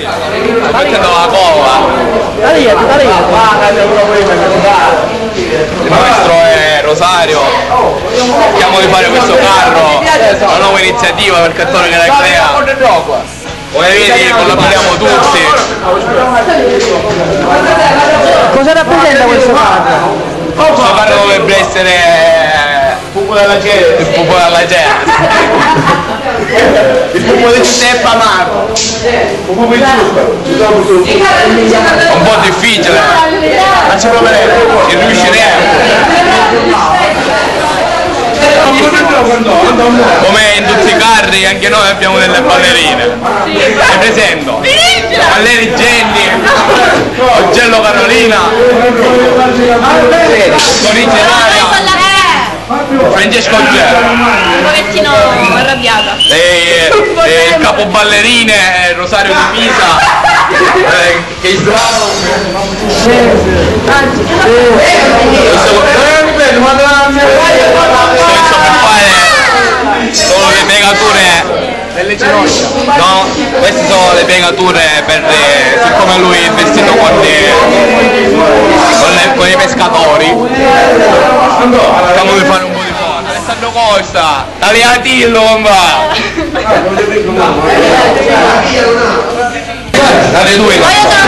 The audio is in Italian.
la cola. Dale dietro, dale dietro. Il maestro è Rosario. Cerchiamo di fare questo carro, una nuova iniziativa per il Cattone che la crea. Come vedi collaboriamo tutti. Cosa rappresenta questo carro? Questo carro dovrebbe essere il pupo della gente. Il pupo della gente. Il pupo di Steppa Marco. È un po' difficile, ma ci proveremo, ci riusciremo. Come in tutti i carri anche noi abbiamo delle ballerine. Ti presento. Balleri Jenny, Ogello Carolina, originaria Francesco Ogello. Un pochettino arrabbiata. E, e il capo ballerine è Rosario di Pisa. eh, che bravo. Questo per fare sono le piegature delle ginocchia. No, queste sono le piegature per eh, siccome lui è vestito con, le- con, le- con i pescatori. Foto. Alessandro Costa, Tagliatillo, va! Date due.